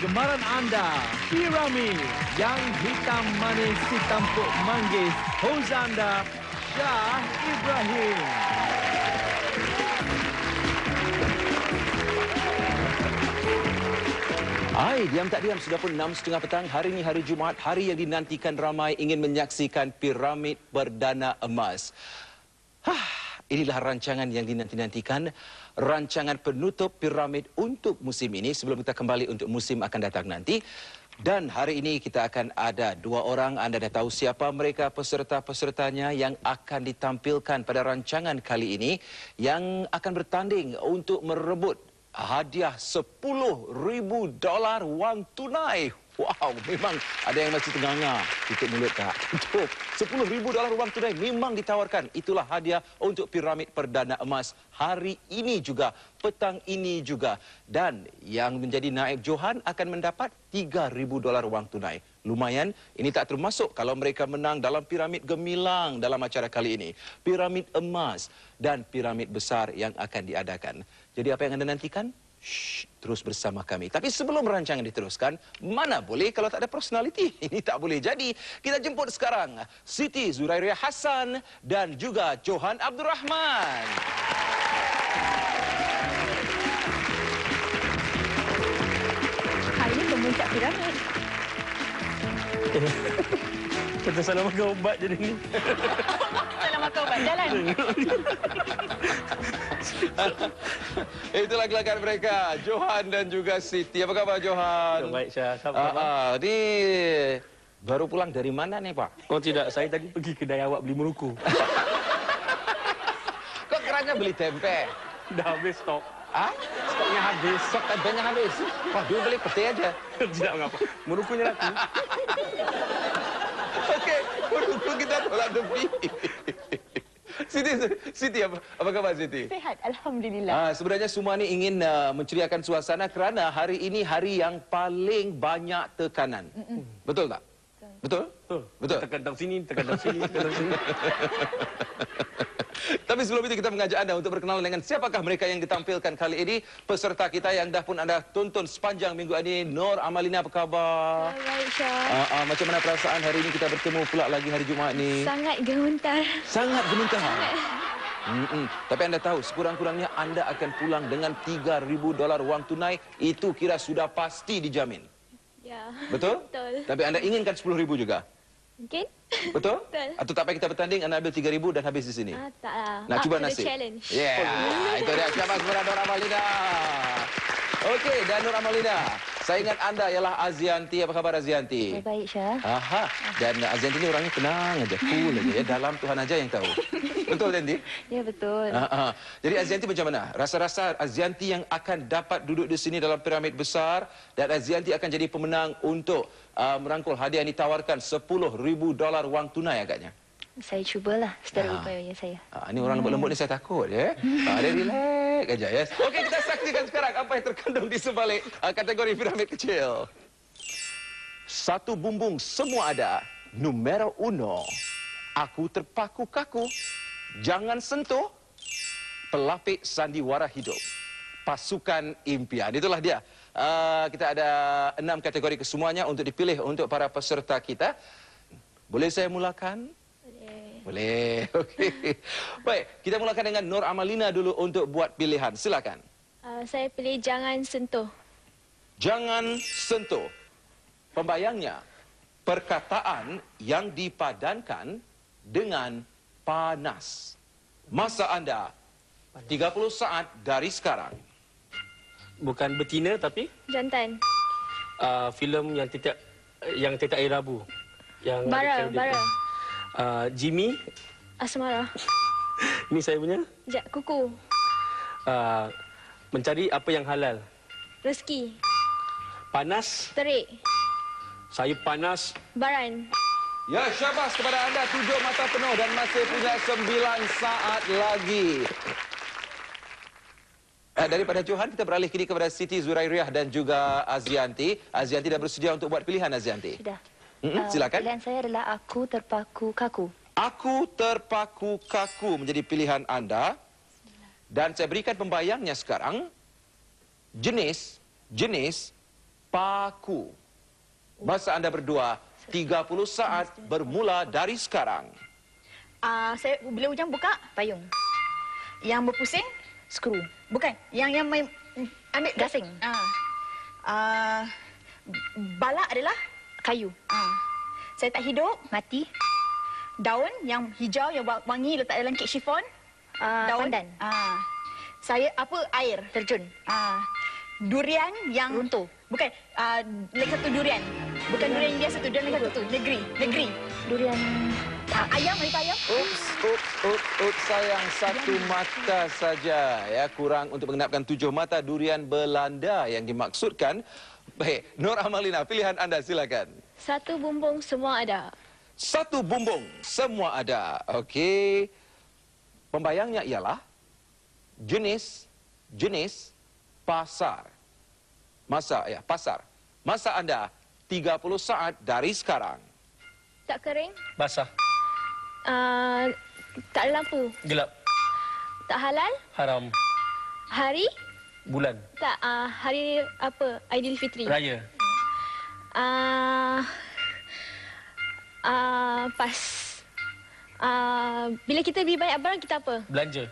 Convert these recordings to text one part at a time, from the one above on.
kegemaran anda, Piramid. Yang hitam manis si tampuk manggis, host anda, Syah Ibrahim. Hai, diam tak diam sudah pun enam setengah petang. Hari ini hari Jumaat, hari yang dinantikan ramai ingin menyaksikan piramid perdana emas. Hah, inilah rancangan yang dinanti-nantikan. Rancangan penutup piramid untuk musim ini sebelum kita kembali untuk musim akan datang nanti. Dan hari ini kita akan ada dua orang, anda dah tahu siapa mereka peserta-pesertanya yang akan ditampilkan pada rancangan kali ini yang akan bertanding untuk merebut hadiah 10,000 dolar wang tunai. Wow, memang ada yang masih tenganga. Tutup mulut tak? Tutup. 10,000 dolar wang tunai memang ditawarkan. Itulah hadiah untuk piramid perdana emas hari ini juga, petang ini juga. Dan yang menjadi naib Johan akan mendapat 3,000 dolar wang tunai. Lumayan, ini tak termasuk kalau mereka menang dalam piramid gemilang dalam acara kali ini. Piramid emas dan piramid besar yang akan diadakan. Jadi apa yang anda nantikan? Shh, terus bersama kami. Tapi sebelum rancangan diteruskan, mana boleh kalau tak ada personaliti? Ini tak boleh jadi. Kita jemput sekarang Siti Zurairia Hassan dan juga Johan Abdul Rahman. Hari ini pemuncak piramid. Kita salah makan ubat jadi ni. Jalan. Itulah gelagat mereka, Johan dan juga Siti. Apa khabar Johan? Baik Syah. Apa Ah, khabar? ah, ni baru pulang dari mana ni Pak? Oh tidak, saya tadi pergi kedai awak beli meruku. Kok kerana beli tempe? Dah habis stok. Ah? Stoknya habis. Sok tempenya habis. Wah, dulu beli peti aja. tidak mengapa. Merukunya laku. Okey, menunggu kita tolak tepi. Siti, Siti apa, apa khabar Siti? Sehat, Alhamdulillah. Ah, sebenarnya semua ni ingin uh, menceriakan suasana kerana hari ini hari yang paling banyak tekanan. Betul tak? Betul? Betul. Betul. Tekan dalam sini, tekan dalam sini, tekan dalam sini. Tapi sebelum itu kita mengajak anda untuk berkenalan dengan siapakah mereka yang ditampilkan kali ini. Peserta kita yang dah pun anda tonton sepanjang minggu ini. Nur Amalina, apa khabar? Baik, Syah. Ah, ah, macam mana perasaan hari ini kita bertemu pula lagi hari Jumaat ni? Sangat gementar. Sangat gementar. Mm-mm. Tapi anda tahu, sekurang-kurangnya anda akan pulang dengan 3,000 dolar wang tunai. Itu kira sudah pasti dijamin. Ya. Betul? Betul. Tapi anda inginkan 10,000 juga? Mungkin? Betul? Betul. Atau tak payah kita bertanding, anda ambil 3,000 dan habis di sini? Ah, tak lah. Nak Up cuba nasib? challenge. Yeah, itu dia siapa sebenarnya Nur Amalina. Okey, dan Nur Amalina. Saingan anda ialah Azianti. Apa khabar Azianti? Baik, Syah. Aha, dan Azianti ni orangnya tenang aja, cool aja ya. Dalam Tuhan aja yang tahu. Betul, Azianti? Ya, betul. Ah, ah. Jadi Azianti macam mana? Rasa-rasa Azianti yang akan dapat duduk di sini dalam piramid besar dan Azianti akan jadi pemenang untuk uh, merangkul hadiah yang ditawarkan 10,000 dolar wang tunai agaknya. Saya cubalah secara Ah. upayanya saya. Ah, ini orang lembut-lembut ni saya takut ya. Ah, dia relax aja ya. Okey, kita saksikan sekarang apa yang terkandung di sebalik ah, kategori piramid kecil. Satu bumbung semua ada. Numero uno. Aku terpaku kaku. Jangan sentuh. Pelapik sandiwara hidup. Pasukan impian. Itulah dia. Ah, kita ada enam kategori kesemuanya untuk dipilih untuk para peserta kita. Boleh saya mulakan? Boleh. Boleh. Okey. Baik, kita mulakan dengan Nur Amalina dulu untuk buat pilihan. Silakan. Uh, saya pilih jangan sentuh. Jangan sentuh. Pembayangnya, perkataan yang dipadankan dengan panas. Masa anda 30 saat dari sekarang. Bukan betina tapi Jantan. uh, filem yang tidak yang tidak air rabu. Yang Bara, bara. Bacon. Uh, Jimmy, Asmara. ini saya punya. Ja, kuku. Uh, mencari apa yang halal. Rezeki. Panas, Terik. saya panas. Baran. Ya, syabas kepada anda. Tujuh mata penuh dan masih punya sembilan saat lagi. Eh, daripada Johan, kita beralih kini kepada Siti Zurairiah dan juga Azianti. Azianti dah bersedia untuk buat pilihan, Azianti. Sudah. Mm-mm, Ah, silakan. Pilihan saya adalah aku terpaku kaku. Aku terpaku kaku menjadi pilihan anda. Dan saya berikan pembayangnya sekarang. Jenis jenis paku. Masa anda berdua 30 saat bermula dari sekarang. Ah, saya bila hujan buka Payung. yang berpusing Skru. bukan yang yang main ambil Gasing. Ah. Ah, balak adalah Kayu. ah. Saya tak hidup. Mati. Daun yang hijau yang wa- wangi letak dalam kek chiffon. Uh, Daun. pandan. Ah. Saya apa air. Terjun. Ah. Durian yang Runtuh. Bukan. Ah, lagi satu durian. Bukan durian yang biasa tu, durian lagi satu tu. Negeri, negeri. Durian. Ah, ayam, hari ayam. Ups, ups, ups, ups, sayang satu mata saja ya kurang untuk mengenapkan tujuh mata durian Belanda yang dimaksudkan. Baik, Nur Amalina, pilihan anda silakan. Satu bumbung semua ada. Satu bumbung, semua ada. Okey. Pembayangnya ialah jenis jenis pasar. Masa ya, pasar. Masa anda 30 saat dari sekarang. Tak kering. Basah. Uh, tak ada lampu. Gelap. Tak halal. Haram. Hari. Bulan. Tak uh, hari apa? Aidilfitri. Raya. Uh, uh, pas. Uh, bila kita beli banyak barang kita apa? Belanja.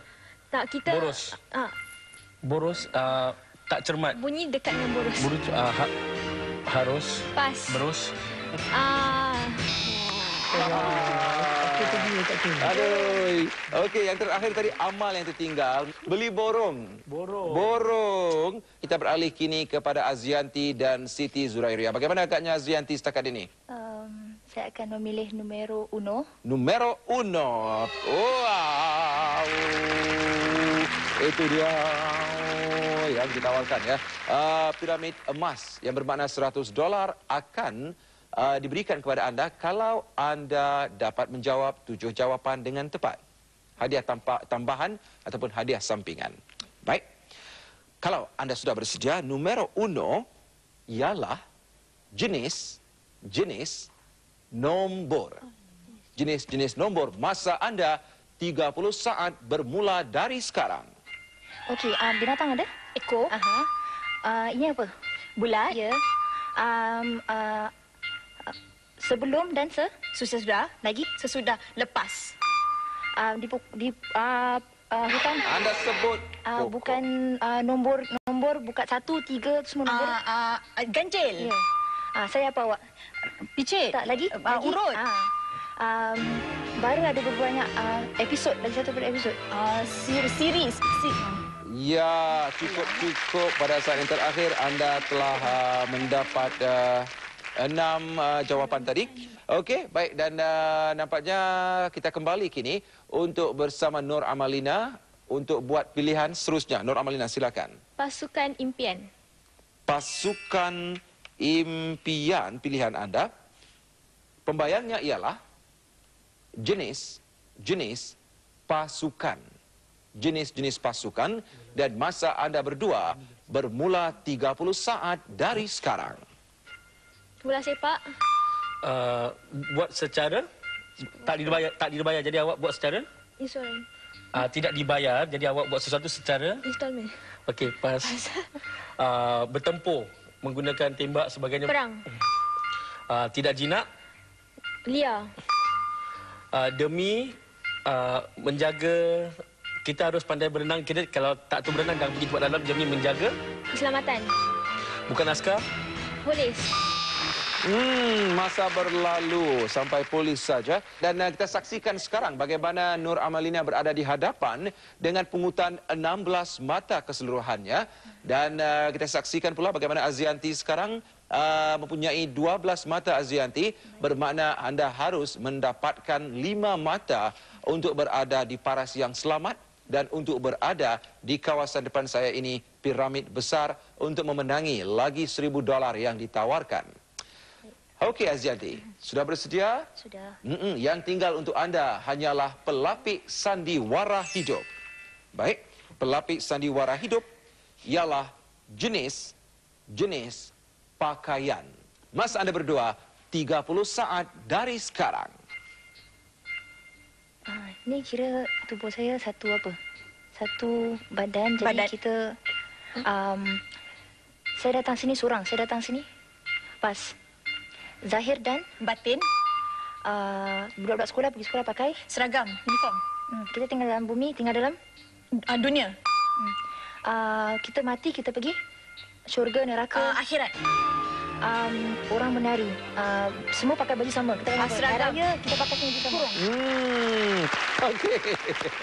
Tak kita. Boros. Uh, Boros. Uh, tak cermat. bunyi dekat dengan boros. Boros. Uh, ha, harus. Pas. Berus. Uh, Aduh. Okey, yang terakhir tadi amal yang tertinggal. Beli borong. Borong. Borong. Kita beralih kini kepada Azianti dan Siti Zurairia. Bagaimana agaknya Azianti setakat ini? Um, saya akan memilih numero uno. Numero uno. Wow. Itu dia yang ditawarkan ya. Uh, piramid emas yang bermakna 100 dolar akan uh, diberikan kepada anda kalau anda dapat menjawab tujuh jawapan dengan tepat. Hadiah tampa, tambahan ataupun hadiah sampingan. Baik. Kalau anda sudah bersedia, numero uno ialah jenis jenis nombor. Jenis-jenis nombor masa anda 30 saat bermula dari sekarang. Okey, uh, binatang ada? Ekor, Aha. Uh, ini apa? bulat, Ya. Um, uh, uh, sebelum dan se sesudah, lagi sesudah, lepas. uh, di di uh, uh, bukan Anda sebut uh, pokok. bukan uh, nombor nombor bukan satu tiga semua nombor. Ah, ah, ganjil. Ya. Ah, saya apa awak? Picit. Tak lagi? Ah, lagi? urut. Ah. Um, baru ada beberapa banyak uh, episod lagi satu episod. Ah, sir- series. Si- Ya, cukup-cukup pada saat yang terakhir anda telah uh, mendapat uh, enam uh, jawapan tadi. Okey, baik dan uh, nampaknya kita kembali kini untuk bersama Nur Amalina untuk buat pilihan seterusnya. Nur Amalina silakan. pasukan impian. Pasukan impian pilihan anda. Pembayangnya ialah jenis jenis pasukan. Jenis-jenis pasukan dan masa anda berdua bermula 30 saat dari sekarang. Bola sepak. Uh, buat secara tak dibayar tak dibayar jadi awak buat secara Insurans. uh, tidak dibayar jadi awak buat sesuatu secara Installment. okey pas uh, bertempur menggunakan tembak sebagainya Perang. uh, tidak jinak Lia. uh, demi uh, menjaga kita harus pandai berenang kita kalau tak tahu berenang jangan pergi tempat dalam demi menjaga Keselamatan. bukan askar Polis. Hmm, masa berlalu. Sampai polis saja. Dan uh, kita saksikan sekarang bagaimana Nur Amalina berada di hadapan dengan pungutan 16 mata keseluruhannya. Dan uh, kita saksikan pula bagaimana Azianti sekarang uh, mempunyai 12 mata Azianti. Bermakna anda harus mendapatkan 5 mata untuk berada di paras yang selamat dan untuk berada di kawasan depan saya ini piramid besar untuk memenangi lagi 1000 dolar yang ditawarkan. Okey Azianti, sudah bersedia? Sudah. Mm-mm, yang tinggal untuk anda hanyalah pelapik sandiwara hidup. Baik, pelapik sandiwara hidup ialah jenis jenis pakaian. Masa anda berdua 30 saat dari sekarang. Ah, ni kira tubuh saya satu apa? Satu badan jadi Badan. kita um, Saya datang sini seorang. Saya datang sini. Pas. Zahir dan Batin, uh, budak-budak sekolah pergi sekolah pakai. seragam, uniform. Hmm, kita tinggal dalam bumi, tinggal dalam. Uh, dunia, Uh, kita mati, kita pergi. Syurga, neraka. uh, akhirat. um, orang menari. Uh, semua pakai baju sama. Kita Ah, uh, seragam. raya, kita pakai baju sama. Hmm, okey.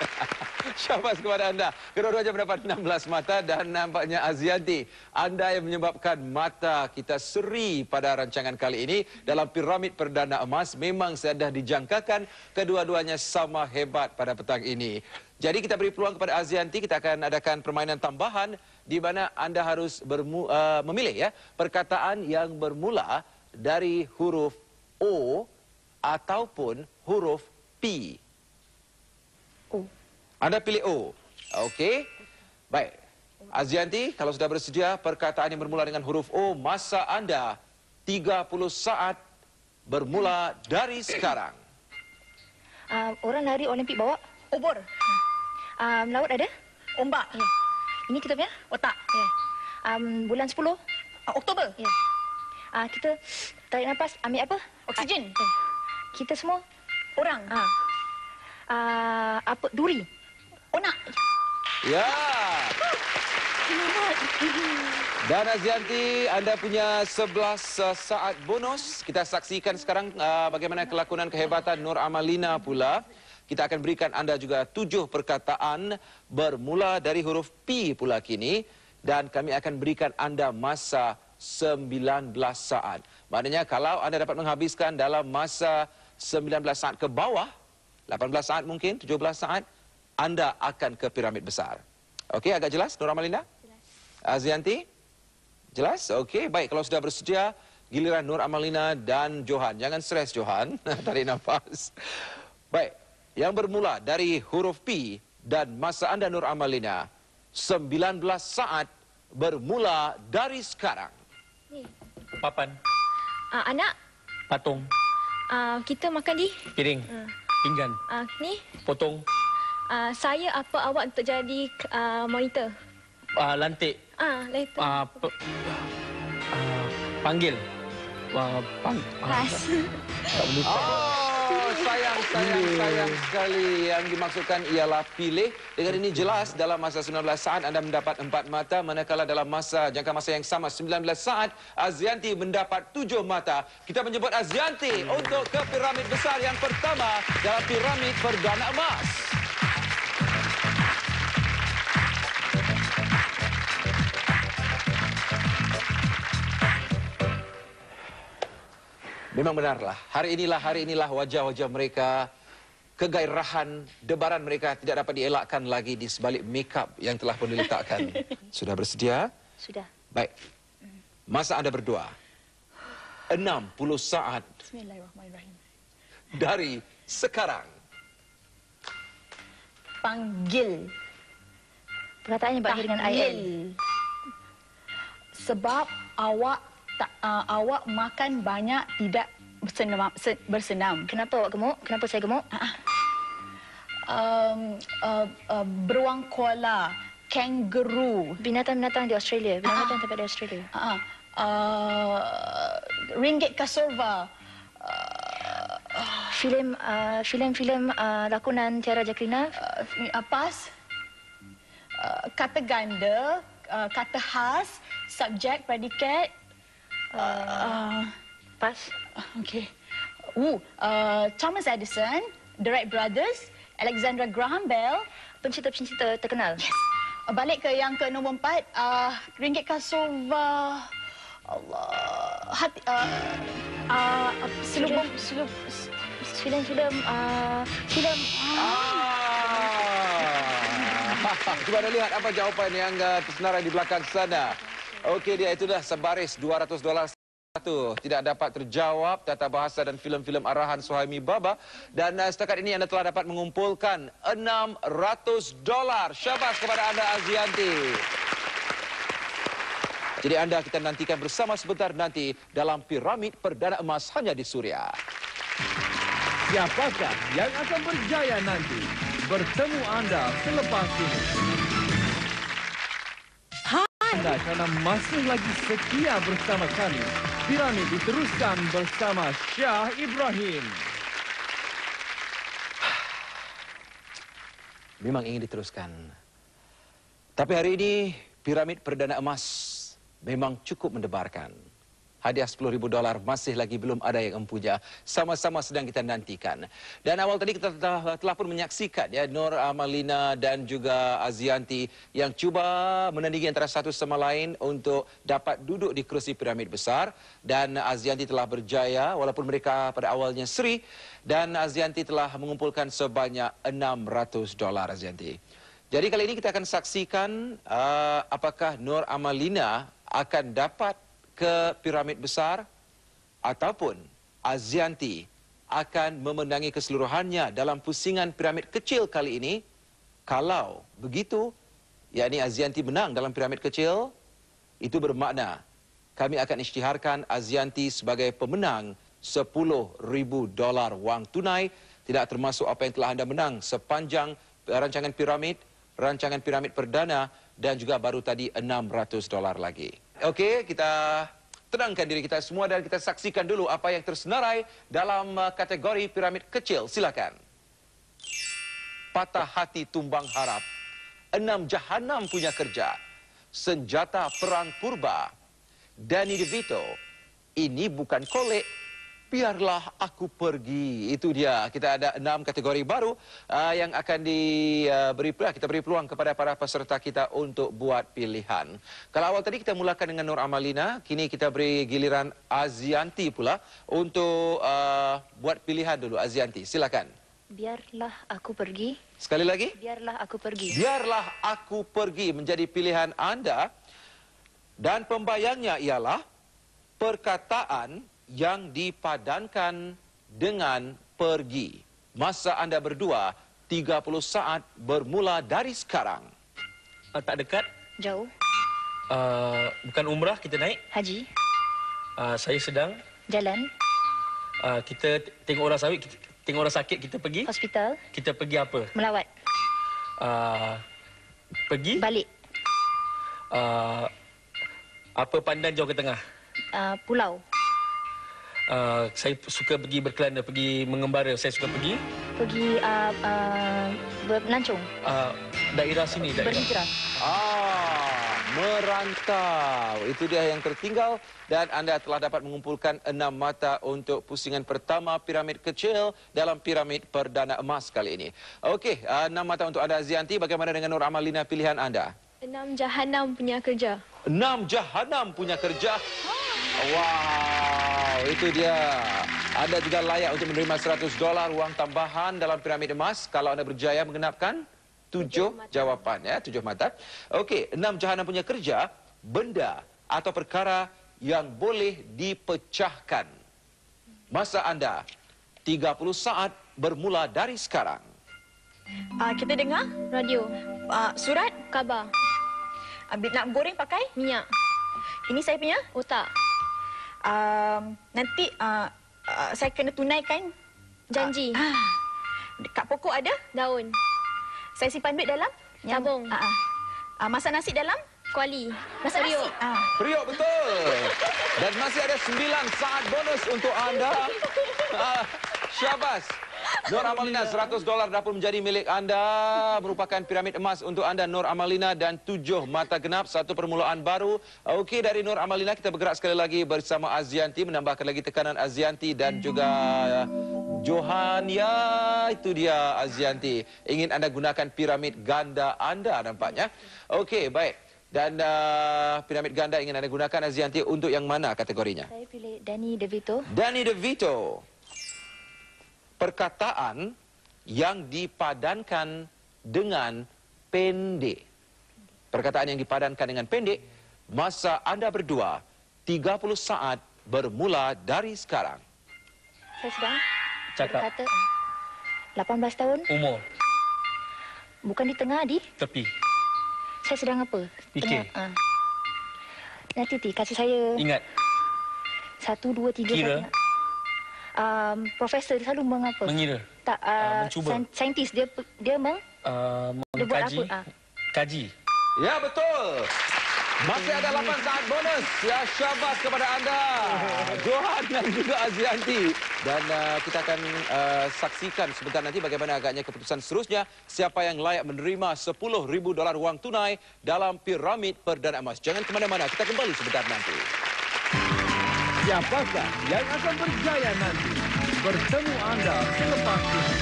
Syabas kepada anda. Kedua-duanya mendapat 16 mata dan nampaknya Azianti, anda yang menyebabkan mata kita seri pada rancangan kali ini dalam piramid perdana emas memang sudah dijangkakan kedua-duanya sama hebat pada petang ini. Jadi kita beri peluang kepada Azianti, kita akan adakan permainan tambahan di mana anda harus bermu, uh, memilih ya perkataan yang bermula dari huruf O ataupun huruf P. Anda pilih O. Okey. Baik. Azianti, kalau sudah bersedia, perkataan yang bermula dengan huruf O, masa anda 30 saat bermula dari sekarang. Uh, orang nari Olimpik bawa. Obor, Um, laut ada? ombak, Ya. Ini kita punya? otak. Ya. Um, bulan 10? Uh, Oktober, Ya. Uh, kita tarik nafas, ambil apa? oksigen, Ya. Kita semua? orang, Ah. Uh, apa? Duri. Onak. Ya. Dan Azianti, anda punya 11 uh, saat bonus. Kita saksikan sekarang uh, bagaimana kelakonan kehebatan Nur Amalina pula. Kita akan berikan anda juga tujuh perkataan bermula dari huruf P pula kini. Dan kami akan berikan anda masa 19 saat. Maknanya kalau anda dapat menghabiskan dalam masa 19 saat ke bawah, 18 saat mungkin, 17 saat, anda akan ke piramid besar. Okey, agak jelas Nur Amalina? Jelas. Azianti? Jelas? Okey, baik. Kalau sudah bersedia, giliran Nur Amalina dan Johan. Jangan stres, Johan. Tarik nafas. Baik. Yang bermula dari huruf P dan masa anda Nur Amalina, 19 saat bermula dari sekarang. Papan, Uh, anak, patung, uh, kita makan di piring, pinggan, uh, ni. potong, Uh, saya apa awak untuk jadi uh, monitor? uh, lantik, Ah, later. uh, pe, uh, panggil. Uh, pang, uh, Pas. tak. Oh, sayang, sayang, sayang sekali. Yang dimaksudkan ialah pilih. Dengan ini jelas dalam masa 19 saat anda mendapat empat mata. Manakala dalam masa jangka masa yang sama 19 saat, Azianti mendapat tujuh mata. Kita menyebut Azianti untuk ke piramid besar yang pertama dalam piramid perdana emas. Memang benarlah. Hari inilah hari inilah wajah-wajah mereka kegairahan debaran mereka tidak dapat dielakkan lagi di sebalik makeup yang telah pun diletakkan. Sudah bersedia? Sudah. Baik. Masa anda berdua. 60 saat Bismillahirrahmanirrahim. dari sekarang. Panggil. Perkataannya berakhir dengan IL. Sebab awak tak, uh, awak makan banyak tidak bersenam, se- bersenam. Kenapa awak gemuk? Kenapa saya gemuk? Um, uh, uh, beruang koala, kangaroo, Binatang-binatang di Australia. Binatang tempat di Australia. uh, uh, ringgit kasurva, Filem uh, filem-filem uh, lakonan Tiara Jacqueline. uh, uh, pas, uh, kata ganda, uh, kata khas, subjek, predikat, uh, Pas. Okay. Ooh, uh, Thomas Edison, The Wright Brothers, Alexander Graham Bell. Pencipta-pencipta terkenal. Yes. Uh, balik ke yang ke nombor empat, uh, Ringgit Kasova. Allah. Hati, uh, uh, selubung, selub, Filem-filem uh, filem Ah. Cuba anda lihat apa jawapan yang uh, tersenarai di belakang sana. Okey dia itu dah sebaris 200 dolar satu tidak dapat terjawab tata bahasa dan filem-filem arahan Suhaimi Baba dan uh, setakat ini anda telah dapat mengumpulkan 600 dolar. Syabas kepada anda Azianti. Jadi anda kita nantikan bersama sebentar nanti dalam piramid perdana emas hanya di Suria. Siapakah yang akan berjaya nanti? Bertemu anda selepas ini. Anda kerana masih lagi setia bersama kami. Piramid diteruskan bersama Syah Ibrahim. Memang ingin diteruskan. Tapi hari ini, piramid perdana emas memang cukup mendebarkan. Hadiah RM10,000 dolar masih lagi belum ada yang empunya. Sama-sama sedang kita nantikan. Dan awal tadi kita telah, telah pun menyaksikan ya Nur Amalina dan juga Azianti yang cuba menandingi antara satu sama lain untuk dapat duduk di kerusi piramid besar. Dan Azianti telah berjaya walaupun mereka pada awalnya seri. Dan Azianti telah mengumpulkan sebanyak 600 dolar Azianti. Jadi kali ini kita akan saksikan uh, apakah Nur Amalina akan dapat ke piramid besar ataupun Azianti akan memenangi keseluruhannya dalam pusingan piramid kecil kali ini. Kalau begitu, yakni Azianti menang dalam piramid kecil, itu bermakna kami akan isytiharkan Azianti sebagai pemenang RM10,000 dolar wang tunai, tidak termasuk apa yang telah anda menang sepanjang rancangan piramid, rancangan piramid perdana dan juga baru tadi 600 dolar lagi. Okey, kita tenangkan diri kita semua dan kita saksikan dulu apa yang tersenarai dalam uh, kategori piramid kecil. Silakan. Patah hati tumbang harap. Enam jahanam punya kerja. Senjata perang purba. Danny DeVito. Ini bukan kolek, biarlah aku pergi. Itu dia. Kita ada enam kategori baru uh, yang akan diberi uh, kita beri peluang kepada para peserta kita untuk buat pilihan. Kalau awal tadi kita mulakan dengan Nur Amalina, kini kita beri giliran Azianti pula untuk uh, buat pilihan dulu. Azianti, silakan. Biarlah aku pergi. Sekali lagi. Biarlah aku pergi. Biarlah aku pergi menjadi pilihan anda. Dan pembayangnya ialah perkataan yang dipadankan dengan pergi. Masa anda berdua 30 saat bermula dari sekarang. Uh, tak dekat. Jauh. Uh, bukan umrah kita naik. Haji. Uh, saya sedang. Jalan. Uh, kita tengok orang sawit, kita, tengok orang sakit kita pergi. Hospital. Kita pergi apa? Melawat. Uh, pergi. Balik. Uh, apa pandan jauh ke tengah? Uh, pulau. Uh, saya suka pergi berkelana, pergi mengembara. Saya suka pergi. Pergi uh, uh, bermelancong. Uh, daerah sini, daerah. Berhijrah. Ah, merantau. Itu dia yang tertinggal dan anda telah dapat mengumpulkan enam mata untuk pusingan pertama piramid kecil dalam piramid perdana emas kali ini. Okey, uh, enam mata untuk anda Zianti. Bagaimana dengan Nur Amalina pilihan anda? Enam jahanam punya kerja. Enam jahanam punya kerja. Wow, itu dia. Anda juga layak untuk menerima 100 dolar wang tambahan dalam piramid emas kalau anda berjaya mengenapkan tujuh jawapan ya, tujuh mata. Okey, enam jahanam punya kerja, benda atau perkara yang boleh dipecahkan. Masa anda 30 saat bermula dari sekarang. Uh, kita dengar Radio. uh, surat Khabar. ambil nak goreng pakai. Minyak. Ini saya punya. Otak. Um, nanti uh, uh, saya kena tunaikan Janji. Ah, dekat pokok ada. Daun. Saya simpan duit dalam. Tabung. Ah, ah. Ah, masak nasi dalam. Kuali. Masak Periuk. nasi. Ah. Periuk betul. Dan masih ada 9 saat bonus untuk anda. Ah, syabas. Nur Amalina, 100 dolar dah pun menjadi milik anda. Merupakan piramid emas untuk anda, Nur Amalina. Dan tujuh mata genap, satu permulaan baru. Okey, dari Nur Amalina, kita bergerak sekali lagi bersama Azianti. Menambahkan lagi tekanan Azianti dan juga Johan. Ya, itu dia Azianti. Ingin anda gunakan piramid ganda anda nampaknya. Okey, baik. Dan uh, piramid ganda ingin anda gunakan Azianti untuk yang mana kategorinya? Saya pilih Danny DeVito. Danny DeVito. Perkataan yang dipadankan dengan pendek. Perkataan yang dipadankan dengan pendek. Masa anda berdua 30 saat bermula dari sekarang. Saya sedang Cakap. berkata ah, 18 tahun. Umur. Bukan di tengah, di. Tepi. Saya sedang apa? Fikir. Tengah. Ah. Nanti, Ti, kasih saya Ingat. satu, dua, tiga. Kira. saya nak. Um, profesor dia selalu mengapa? Mengira. Tak, Ah, uh, mencuba. sain- saintis dia dia meng Uh, dia mengkaji. apa? Ah. Kaji. Ya, betul. Masih ada 8 saat bonus. Ya, syabas kepada anda. Johan dan juga Azianti. Dan uh, kita akan uh, saksikan sebentar nanti bagaimana agaknya keputusan seterusnya. Siapa yang layak menerima 10,000 dolar wang tunai dalam piramid perdana emas. Jangan ke mana-mana. Kita kembali sebentar nanti. Siapakah yang akan berjaya nanti? Bertemu anda selepas ini.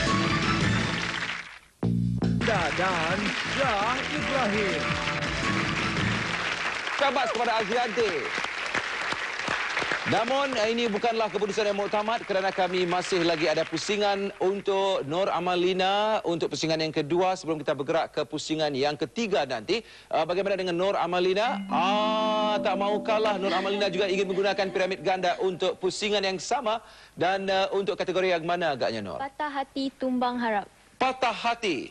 Anda dan Syah Ibrahim. Syabas kepada Azianti. Namun eh, ini bukanlah keputusan yang muktamad kerana kami masih lagi ada pusingan untuk Nur Amalina untuk pusingan yang kedua sebelum kita bergerak ke pusingan yang ketiga nanti. Uh, bagaimana dengan Nur Amalina? Ah, tak mau kalah Nur Amalina juga ingin menggunakan piramid ganda untuk pusingan yang sama dan uh, untuk kategori yang mana agaknya Nur? Patah hati tumbang harap. Patah hati,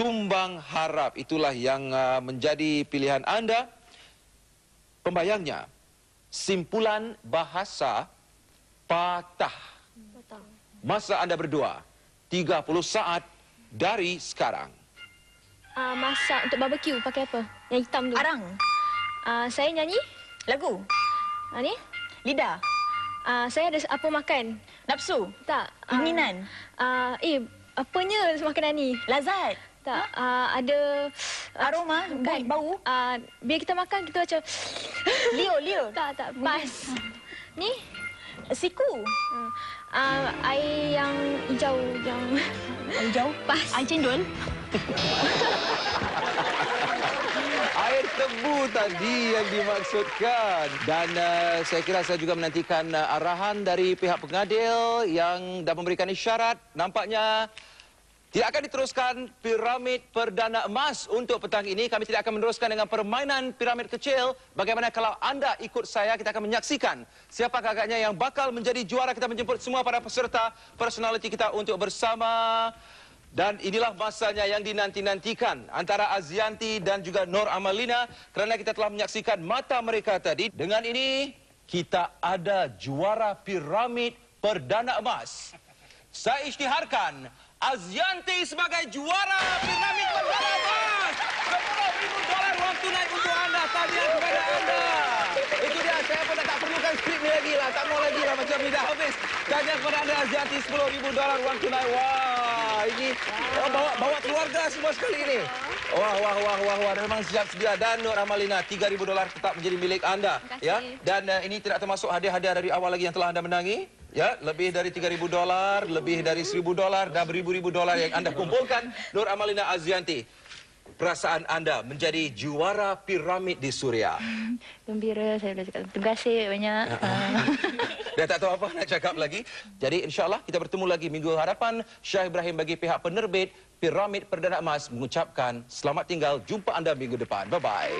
tumbang harap itulah yang uh, menjadi pilihan anda. Pembayangnya, simpulan bahasa patah. Masa anda berdua, 30 saat dari sekarang. Uh, masak untuk barbecue pakai apa? Yang hitam tu. Arang. Uh, saya nyanyi. Lagu. Uh, ni. Lidah. Uh, saya ada apa makan. Nafsu. Tak. ah, Inginan. Uh, eh, apanya makanan ni? Lazat. Tak. Uh, ada... Aroma. Bukan. Bau. Uh, bila kita makan, kita macam... Leo, Leo. tak, tak. Pas. Ni. Siku. Uh, air yang hijau. Yang... Hijau. Pas. Air cendol. Air tebu tadi yang dimaksudkan. Dan uh, saya kira saya juga menantikan uh, arahan dari pihak pengadil yang dah memberikan isyarat. Nampaknya tidak akan diteruskan piramid perdana emas untuk petang ini. Kami tidak akan meneruskan dengan permainan piramid kecil. Bagaimana kalau anda ikut saya, kita akan menyaksikan siapa agaknya yang bakal menjadi juara. Kita menjemput semua para peserta personaliti kita untuk bersama. Dan inilah masanya yang dinanti-nantikan antara Azianti dan juga Nur Amalina kerana kita telah menyaksikan mata mereka tadi. Dengan ini, kita ada juara piramid perdana emas. Saya isytiharkan Azianti sebagai juara piramid perdana emas. RM10,000 dolar wang tunai untuk anda. Tahniah kepada anda. Itu dia, saya pun tak perlukan skrip ni lagi lah. Tak mau lagi lah macam ni dah habis. Tahniah kepada anda Azianti RM10,000 dolar wang tunai. Wah, ini oh, bawa bawa keluarga semua sekali ini. Wah, wah, wah, wah, wah. Memang siap sedia. Dan Nur Amalina, RM3,000 dolar tetap menjadi milik anda. Ya, dan uh, ini tidak termasuk hadiah-hadiah dari awal lagi yang telah anda menangi. Ya, lebih dari 3,000 dolar, lebih dari 1,000 dolar dan beribu-ribu dolar yang anda kumpulkan. Nur Amalina Azianti, perasaan anda menjadi juara piramid di Suria. Gembira saya boleh cakap. Terima kasih banyak. Ah. Dah tak tahu apa nak cakap lagi. Jadi insyaAllah kita bertemu lagi minggu hadapan. Syah Ibrahim bagi pihak penerbit Piramid Perdana Emas mengucapkan selamat tinggal. Jumpa anda minggu depan. Bye-bye.